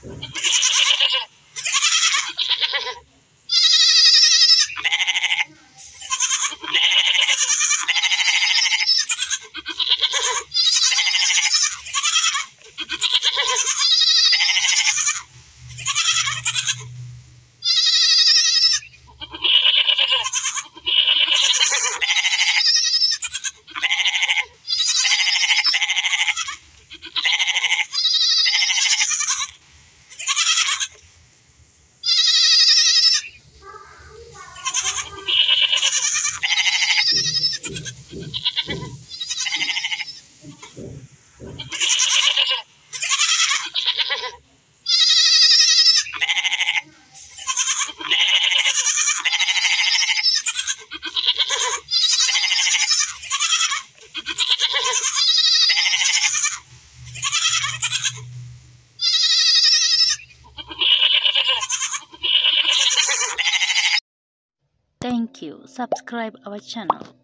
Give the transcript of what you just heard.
Ha ha ha ha ha! Thank you. Subscribe our channel.